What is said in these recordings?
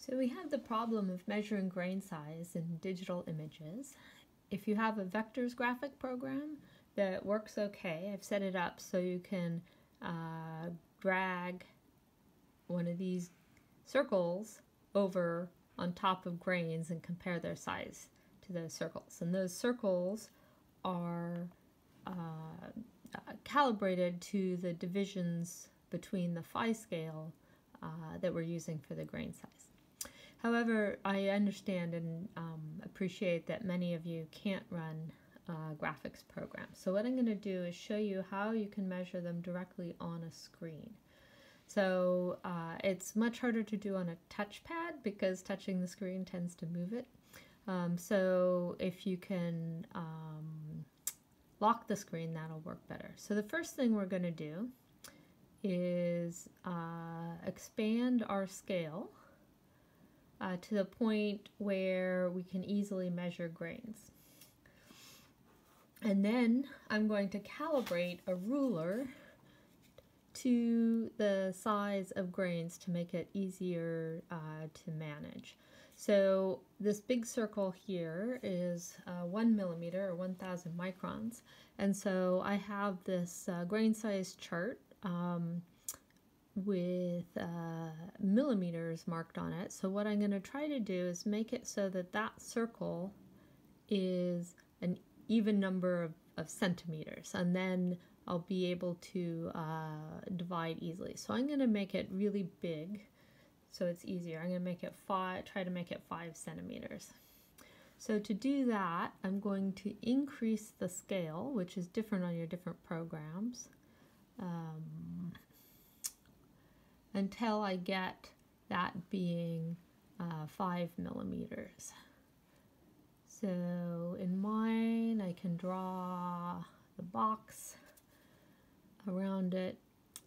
So we have the problem of measuring grain size in digital images. If you have a vectors graphic program that works okay, I've set it up so you can uh, drag one of these circles over on top of grains and compare their size to those circles. And those circles are uh, uh, calibrated to the divisions between the phi scale uh, that we're using for the grain size. However, I understand and um, appreciate that many of you can't run uh, graphics programs. So what I'm going to do is show you how you can measure them directly on a screen. So uh, it's much harder to do on a touchpad because touching the screen tends to move it. Um, so if you can um, lock the screen, that'll work better. So the first thing we're going to do is uh, expand our scale uh, to the point where we can easily measure grains. And then I'm going to calibrate a ruler to the size of grains to make it easier uh, to manage. So this big circle here is uh, one millimeter or 1000 microns. And so I have this uh, grain size chart um, with uh, millimeters marked on it. So what I'm going to try to do is make it so that that circle is an even number of, of centimeters. And then I'll be able to uh, divide easily. So I'm going to make it really big so it's easier. I'm going to make it five, try to make it five centimeters. So to do that, I'm going to increase the scale, which is different on your different programs, um, until I get that being uh, five millimeters. So in mine, I can draw the box around it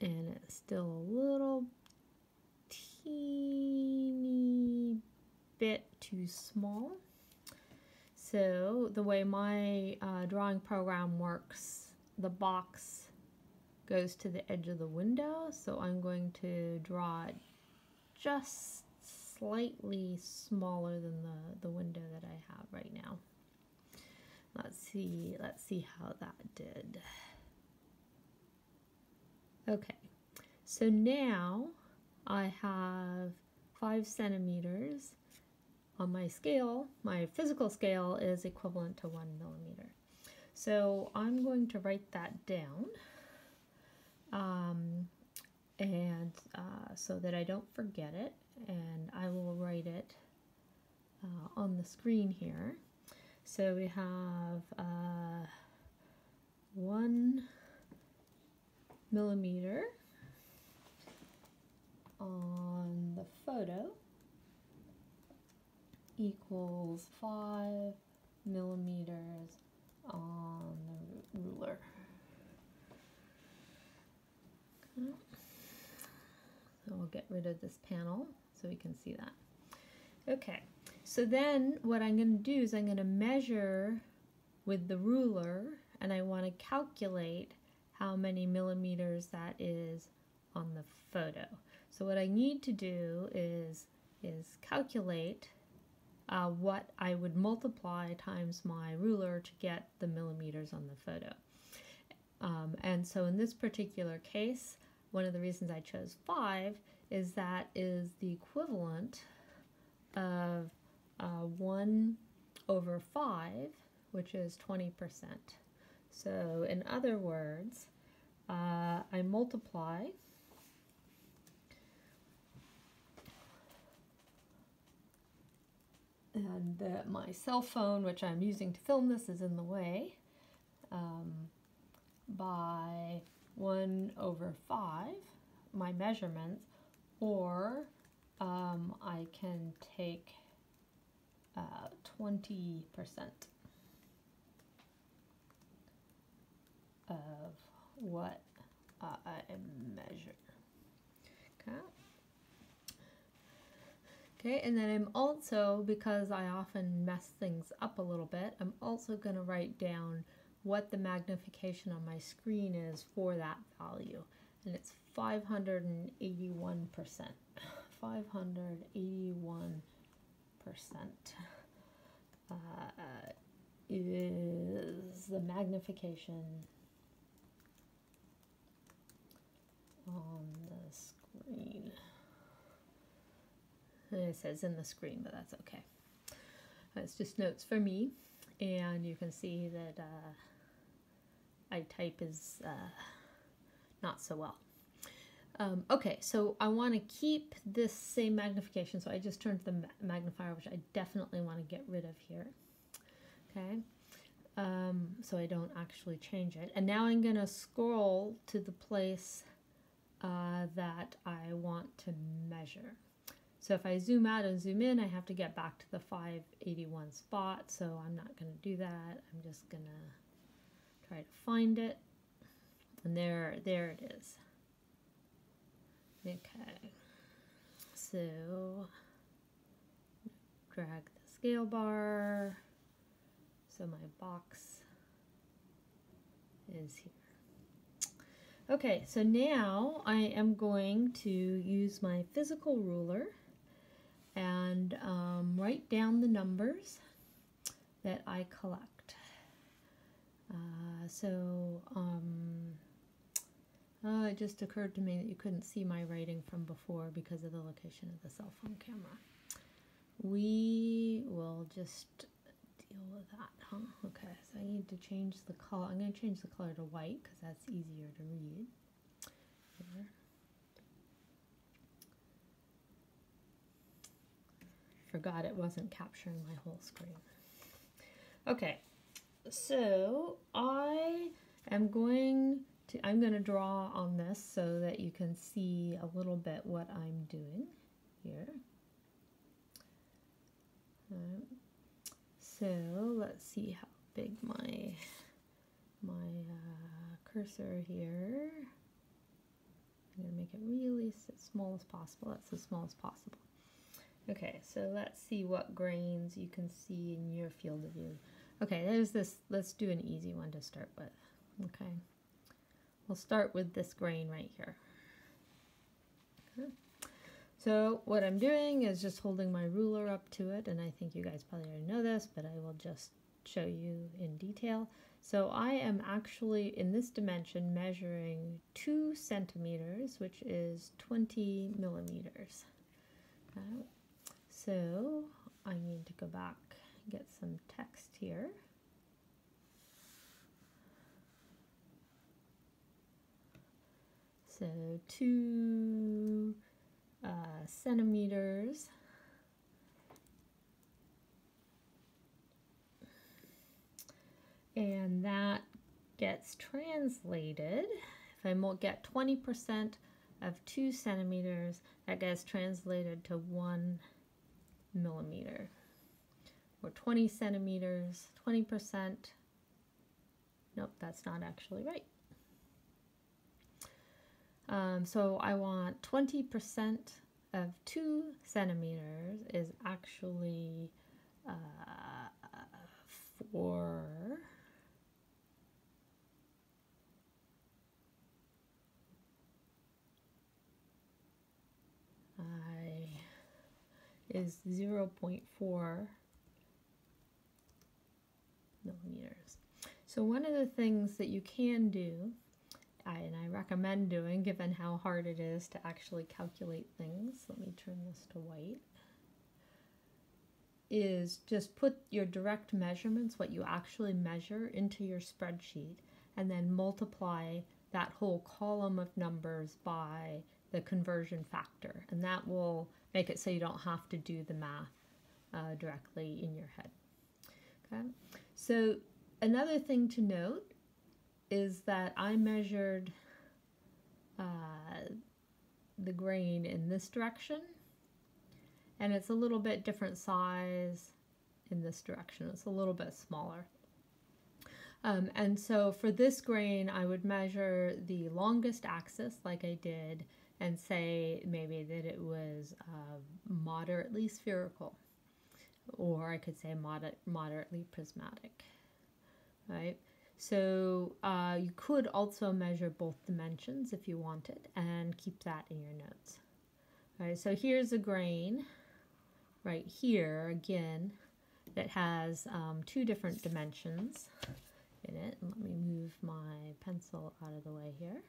and it's still a little teeny bit too small. So the way my uh, drawing program works, the box goes to the edge of the window. So I'm going to draw it just slightly smaller than the, the window that I have right now. Let's see, let's see how that did. Okay, so now I have five centimeters on my scale. My physical scale is equivalent to one millimeter. So I'm going to write that down um, and uh, so that I don't forget it and I will write it uh, on the screen here. So we have uh, one millimeter on the photo equals 5 millimeters on the ruler. Okay. So we'll get rid of this panel so we can see that. Okay, so then what I'm going to do is I'm going to measure with the ruler and I want to calculate how many millimeters that is on the photo. So what I need to do is, is calculate uh, what I would multiply times my ruler to get the millimeters on the photo. Um, and so in this particular case, one of the reasons I chose 5 is that is the equivalent of uh, 1 over 5, which is 20%. So in other words, uh, I multiply and my cell phone, which I'm using to film this, is in the way um, by 1 over 5, my measurements, or um, I can take uh, 20% of what uh, I measure. Okay. Okay, and then I'm also, because I often mess things up a little bit, I'm also going to write down what the magnification on my screen is for that value. And it's 581%. 581 percent uh, is the magnification on the screen. It says in the screen, but that's okay. It's just notes for me, and you can see that uh, I type is uh, not so well. Um, okay, so I want to keep this same magnification, so I just turned the magnifier, which I definitely want to get rid of here. Okay, um, so I don't actually change it. And now I'm going to scroll to the place uh, that I want to measure. So if I zoom out and zoom in, I have to get back to the 581 spot, so I'm not going to do that. I'm just going to try to find it. And there, there it is. Okay, so drag the scale bar. So my box is here. Okay, so now I am going to use my physical ruler and um, write down the numbers that I collect. Uh, so um, uh, it just occurred to me that you couldn't see my writing from before because of the location of the cell phone camera. We will just deal with that, huh? Okay, so I need to change the color. I'm going to change the color to white because that's easier to read. Here. Forgot it wasn't capturing my whole screen. Okay, so I am going to, I'm going to draw on this so that you can see a little bit what I'm doing here. Um, so let's see how big my my uh, cursor here. I'm going to make it really as small as possible. That's as small as possible. Okay, so let's see what grains you can see in your field of view. Okay, there's this, let's do an easy one to start with. Okay, we'll start with this grain right here. Okay. So what I'm doing is just holding my ruler up to it, and I think you guys probably already know this, but I will just show you in detail. So I am actually, in this dimension, measuring 2 centimeters, which is 20 millimeters. Okay. So I need to go back get some text here. So 2 uh, centimeters. And that gets translated. If I get 20% of 2 centimeters that gets translated to 1 millimeter or 20 centimeters 20% nope that's not actually right. Um, so I want 20% of 2 centimeters is actually uh, 4 I is 0.4 So one of the things that you can do I, and I recommend doing given how hard it is to actually calculate things. Let me turn this to white. Is just put your direct measurements, what you actually measure, into your spreadsheet and then multiply that whole column of numbers by the conversion factor. And that will make it so you don't have to do the math uh, directly in your head. Okay, so another thing to note is that I measured uh, the grain in this direction and it's a little bit different size in this direction. It's a little bit smaller. Um, and so for this grain, I would measure the longest axis like I did and say maybe that it was uh, moderately spherical or I could say moder moderately prismatic, right? So uh, you could also measure both dimensions if you wanted and keep that in your notes. All right, so here's a grain right here again that has um, two different dimensions in it. Let me move my pencil out of the way here.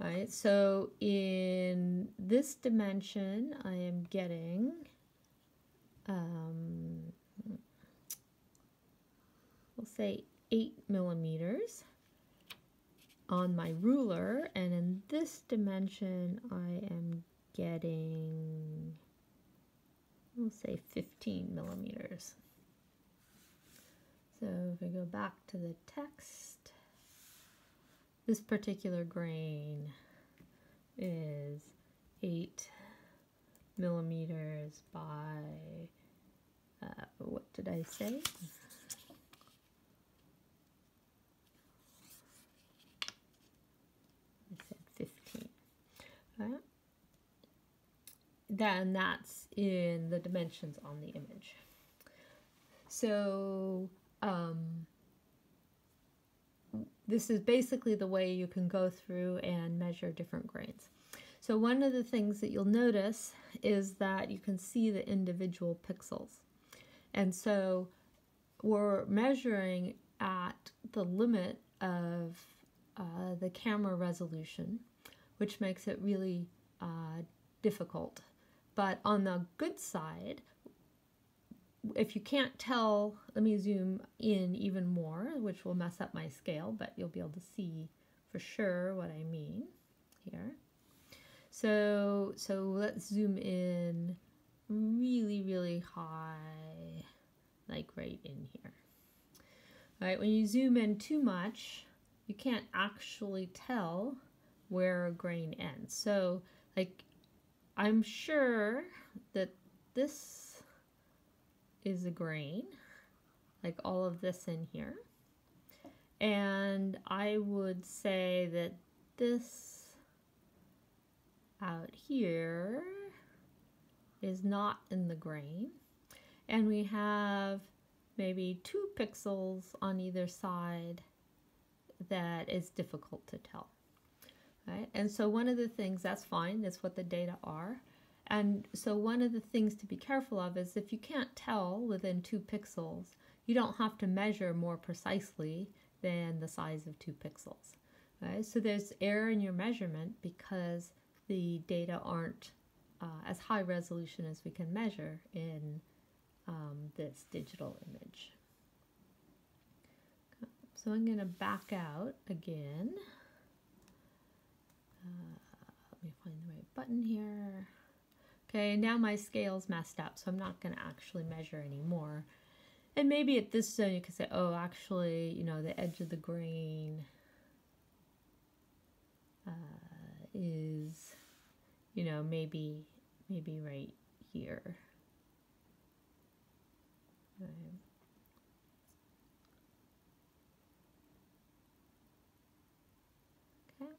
All right, so in this dimension, I am getting um, we'll say 8 millimeters on my ruler. And in this dimension I am getting we'll say 15 millimeters. So if I go back to the text this particular grain is 8 millimeters by uh, what did I say? I said 15. Right? Then that's in the dimensions on the image. So um, this is basically the way you can go through and measure different grains. So one of the things that you'll notice is that you can see the individual pixels. And so we're measuring at the limit of uh, the camera resolution, which makes it really uh, difficult. But on the good side, if you can't tell, let me zoom in even more, which will mess up my scale, but you'll be able to see for sure what I mean here. So, so let's zoom in really, really high, like right in here. All right, when you zoom in too much, you can't actually tell where a grain ends. So, like, I'm sure that this is a grain, like all of this in here. And I would say that this out here is not in the grain. And we have maybe two pixels on either side that is difficult to tell. Right? And so one of the things, that's fine, that's what the data are. And so one of the things to be careful of is if you can't tell within two pixels, you don't have to measure more precisely than the size of two pixels. Right? So there's error in your measurement because the data aren't uh, as high resolution as we can measure in um, this digital image. So I'm going to back out again. Uh, let me find the right button here. Okay, and now my scale's messed up, so I'm not going to actually measure anymore. And maybe at this zone you could say, oh, actually, you know, the edge of the grain uh, is you know, maybe, maybe right here. Right. Okay.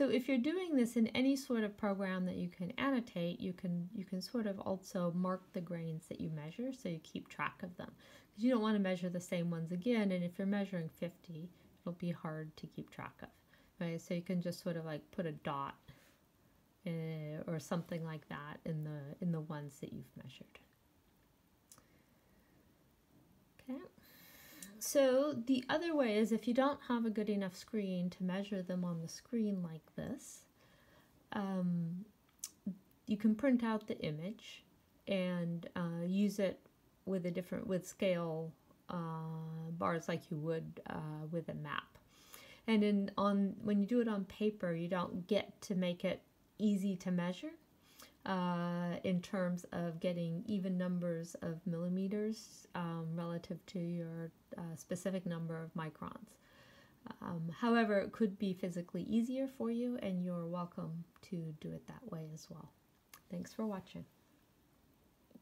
So if you're doing this in any sort of program that you can annotate, you can you can sort of also mark the grains that you measure so you keep track of them. Because you don't want to measure the same ones again, and if you're measuring 50, it'll be hard to keep track of. Right? So you can just sort of like put a dot uh, or something like that in the in the ones that you've measured. Okay. So the other way is if you don't have a good enough screen to measure them on the screen like this, um, you can print out the image and uh, use it with a different with scale uh, bars like you would uh, with a map. And in on when you do it on paper, you don't get to make it easy to measure uh, in terms of getting even numbers of millimeters um, relative to your uh, specific number of microns. Um, however, it could be physically easier for you, and you're welcome to do it that way as well. Thanks for watching.